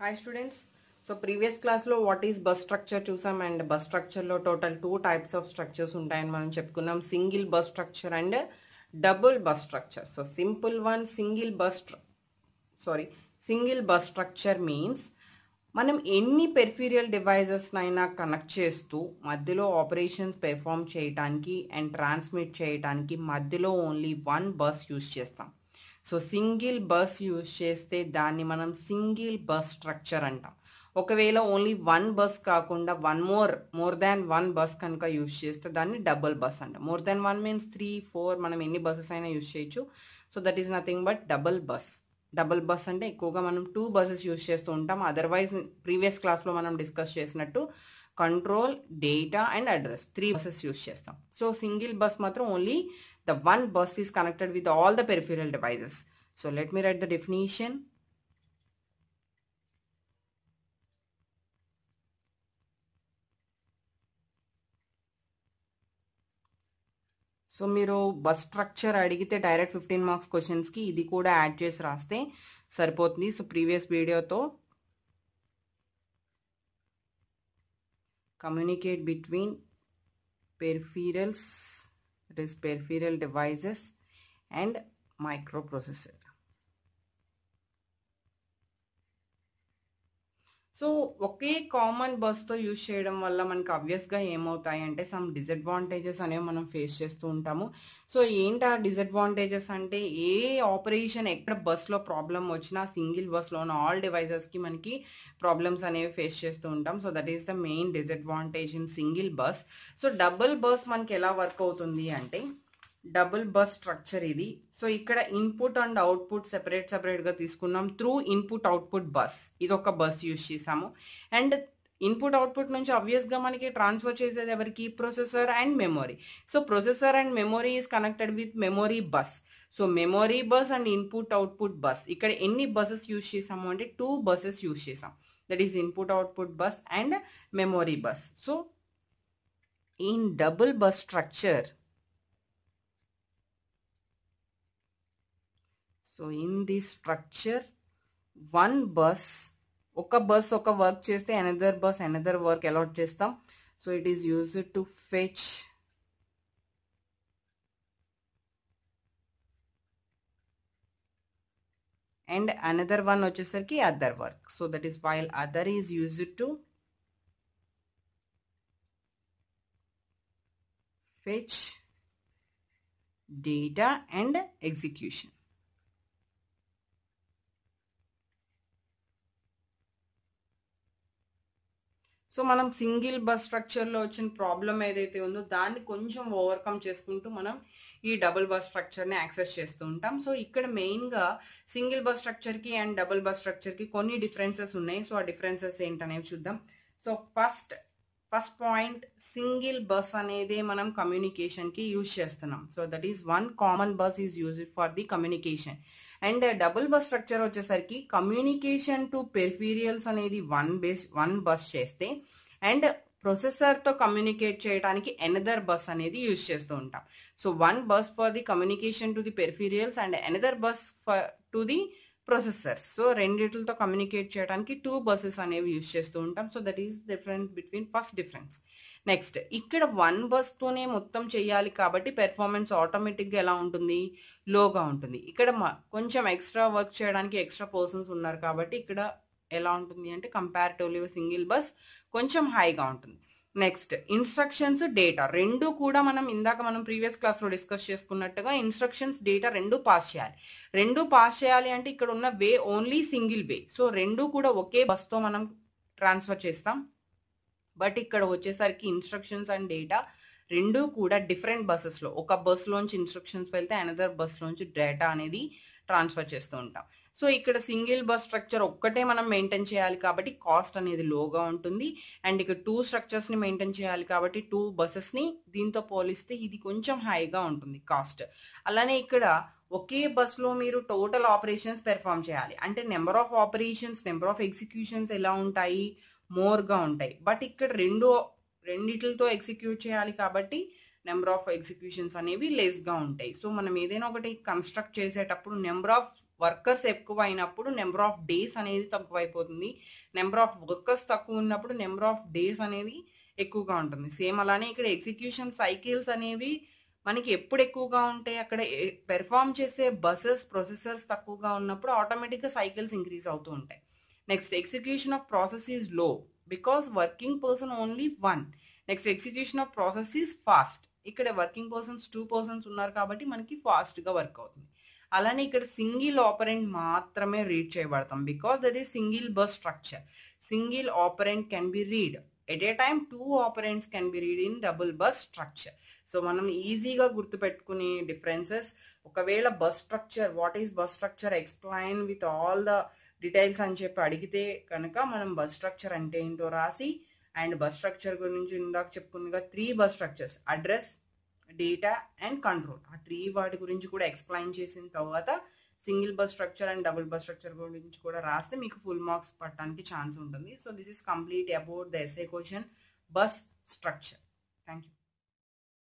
Hi students so previous క్లాస్లో what is bus structure చూసాం and bus స్ట్రక్చర్లో total two types of structures ఉంటాయని మనం చెప్పుకున్నాం. Single bus structure and double bus structure so simple one single bus sorry single bus structure means మనం ఎన్ని peripheral డివైజెస్నైనా connect చేస్తూ మధ్యలో ఆపరేషన్స్ పెర్ఫామ్ చేయడానికి అండ్ ట్రాన్స్మిట్ చేయడానికి మధ్యలో ఓన్లీ వన్ బస్ యూజ్ చేస్తాం. సో సింగిల్ బస్ యూజ్ చేస్తే దాన్ని మనం సింగిల్ బస్ స్ట్రక్చర్ అంటాం. ఒకవేళ ఓన్లీ వన్ బస్ కాకుండా one more more than one bus కనుక యూజ్ చేస్తే దాన్ని డబుల్ బస్ అంటాం. More than one means three four మనం ఎన్ని బస్సెస్ అయినా యూస్ చేయొచ్చు. So that is nothing but double bus. Double bus అంటే ఎక్కువగా మనం టూ బస్సెస్ యూస్ చేస్తూ ఉంటాం. అదర్వైజ్ ప్రీవియస్ క్లాస్లో మనం డిస్కస్ చేసినట్టు control data and address. Three buses use చేస్తాం. సో సింగిల్ బస్ మాత్రం only the one bus is connected with all the peripheral devices. So let me write the definition. So మీరు bus structure అడిగితే direct fifteen marks క్వశ్చన్స్కి ఇది కూడా add చేసి రాస్తే సరిపోతుంది సో ప్రీవియస్ వీడియోతో communicate between peripherals it is peripheral devices and microprocessor so okay common బస్తో యూజ్ చేయడం వల్ల మనకి అబ్వియస్గా ఏమవుతాయి అంటే సమ్ డిసడ్వాంటేజెస్ అనేవి మనం ఫేస్ చేస్తూ ఉంటాము. సో ఏంటి ఆ డిసడ్వాంటేజెస్ అంటే ఏ ఆపరేషన్ ఎక్కడ బస్లో ప్రాబ్లం వచ్చినా సింగిల్ బస్లో ఉన్న ఆల్ డివైజెస్కి మనకి ప్రాబ్లమ్స్ అనేవి ఫేస్ చేస్తూ ఉంటాం. So that is the main disadvantage in single bus so double bus మనకి ఎలా వర్క్ అవుతుంది అంటే డబుల్ బస్ స్ట్రక్చర్ ఇది. సో ఇక్కడ ఇన్పుట్ అండ్ అవుట్పుట్ సెపరేట్ సెపరేట్గా తీసుకున్నాం త్రూ ఇన్పుట్ అవుట్పుట్ బస్. ఇది ఒక బస్ యూజ్ చేసాము అండ్ ఇన్పుట్ అవుట్పుట్ నుంచి ఆబ్వియస్గా మనకి ట్రాన్స్ఫర్ చేసేది ఎవరికి? Processor and memory so processor and memory is connected with memory bus so memory bus and input output bus ఇక్కడ ఎన్ని బస్సెస్ యూజ్ చేసాము అంటే టూ బస్సెస్ యూజ్ చేసాం that is input output bus and memory bus so in double bus structure so in the structure one bus ఒక bus ఒక work చేస్తే another bus another work allot చేస్తాం. So it is used to fetch and another one వచ్చేసరికి other work so that is while other is used to fetch data and execution so మనం single bus స్ట్రక్చర్లో వచ్చిన problem ఏదైతే ఉందో దాన్ని కొంచెం overcome చేసుకుంటూ మనం ఈ డబుల్ బస్ స్ట్రక్చర్ని యాక్సెస్ చేస్తూ ఉంటాం. సో ఇక్కడ మెయిన్గా సింగిల్ బస్ స్ట్రక్చర్కి అండ్ డబుల్ బస్ స్ట్రక్చర్కి కొన్ని డిఫరెన్సెస్ ఉన్నాయి. సో ఆ డిఫరెన్సెస్ ఏంటనేవి చూద్దాం. So first first point single bus అనేది మనం కమ్యూనికేషన్కి యూజ్ చేస్తున్నాం. So that is one common bus is use for the communication and double bus structure వచ్చేసరికి కమ్యూనికేషన్ టు పెర్ఫీరియల్స్ అనేది వన్ బేస్ వన్ బస్ చేస్తే అండ్ ప్రొసెసర్తో కమ్యూనికేట్ చేయడానికి another bus అనేది యూజ్ చేస్తూ ఉంటాం. So one bus for the communication to the peripherals and another bus for to the processors so రెండిటితో communicate చేయడానికి two buses అనేవి use చేస్తూ ఉంటాం. So that is difference between first difference next ఇక్కడ one బస్తోనే మొత్తం చేయాలి కాబట్టి పెర్ఫార్మెన్స్ ఆటోమేటిక్గా ఎలా ఉంటుంది? లోగా ఉంటుంది. ఇక్కడ కొంచెం ఎక్స్ట్రా వర్క్ చేయడానికి ఎక్స్ట్రా పర్సన్స్ ఉన్నారు కాబట్టి ఇక్కడ ఎలా ఉంటుంది అంటే కంపారిటివ్లీ సింగిల్ బస్ కొంచెం హైగా ఉంటుంది. నెక్స్ట్ ఇన్స్ట్రక్షన్స్ డేటా రెండు కూడా మనం ఇందాక మనం ప్రీవియస్ క్లాస్లో డిస్కస్ చేసుకున్నట్టుగా ఇన్స్ట్రక్షన్స్ డేటా రెండు పాస్ చేయాలి. రెండు పాస్ చేయాలి అంటే ఇక్కడ ఉన్న way only single way so రెండు కూడా ఒకే బస్తో మనం ట్రాన్స్ఫర్ చేస్తాం. బట్ ఇక్కడ వచ్చేసరికి ఇన్స్ట్రక్షన్స్ అండ్ డేటా రెండు కూడా డిఫరెంట్ బస్సెస్లో ఒక బస్లోంచి ఇన్స్ట్రక్షన్స్ వెళ్తే అనదర్ బస్లోంచి డేటా అనేది ట్రాన్స్ఫర్ చేస్తూ ఉంటాం. సో ఇక్కడ సింగిల్ బస్ స్ట్రక్చర్ ఒక్కటే మనం మెయింటైన్ చేయాలి కాబట్టి కాస్ట్ అనేది లోగా ఉంటుంది. అండ్ ఇక్కడ టూ స్ట్రక్చర్స్ని మెయింటైన్ చేయాలి కాబట్టి టూ బస్సెస్ని దీంతో పోలిస్తే ఇది కొంచెం హైగా ఉంటుంది కాస్ట్. అలానే ఇక్కడ ఒకే బస్లో మీరు టోటల్ ఆపరేషన్స్ పెర్ఫామ్ చేయాలి. అంటే number of operations number of executions ఎలా ఉంటాయి? మోర్గా ఉంటాయి. బట్ ఇక్కడ రెండు రెండిటితో ఎగ్జిక్యూట్ చేయాలి కాబట్టి నెంబర్ ఆఫ్ ఎగ్జిక్యూషన్స్ అనేవి లెస్గా ఉంటాయి. సో మనం ఏదైనా ఒకటి కన్స్ట్రక్ట్ చేసేటప్పుడు నెంబర్ ఆఫ్ వర్కర్స్ ఎక్కువ అయినప్పుడు నెంబర్ ఆఫ్ డేస్ అనేది తక్కువైపోతుంది. నెంబర్ ఆఫ్ వర్కర్స్ తక్కువ ఉన్నప్పుడు నెంబర్ ఆఫ్ డేస్ అనేది ఎక్కువగా ఉంటుంది. సేమ్ అలానే ఇక్కడ ఎగ్జిక్యూషన్ సైకిల్స్ అనేవి మనకి ఎప్పుడు ఎక్కువగా ఉంటాయి? అక్కడ పెర్ఫామ్ చేసే బస్సెస్ ప్రొసెసర్స్ తక్కువగా ఉన్నప్పుడు ఆటోమేటిక్గా సైకిల్స్ ఇంక్రీజ్ అవుతూ ఉంటాయి. Next execution of process ఈజ్లో because working person only one. Next execution of process is fast. ఇక్కడ వర్కింగ్ పర్సన్స్ టూ పర్సన్స్ ఉన్నారు కాబట్టి మనకి ఫాస్ట్గా వర్క్ అవుతుంది. అలానే ఇక్కడ సింగిల్ ఆపరెంట్ మాత్రమే read చేయబడతాం. Because that is single bus structure single operand can be read at a time two operands can be read in double bus structure so మనం ఈజీగా గుర్తుపెట్టుకునే డిఫరెన్సెస్ ఒకవేళ bus structure what is bus structure explain with all the details అని చెప్పి అడిగితే కనుక మనం bus structure అంటే ఏంటో రాసి అండ్ బస్ స్ట్రక్చర్ గురించి ఇందాక చెప్పుకున్నగా three bus structures address data and control ఆ త్రీ వాటి గురించి కూడా ఎక్స్ప్లెయిన్ చేసిన తర్వాత single bus structure and double bus structure గురించి కూడా రాస్తే మీకు ఫుల్ మార్క్స్ పట్టడానికి ఛాన్స్ ఉంటుంది. So this is complete about the SA question bus structure thank you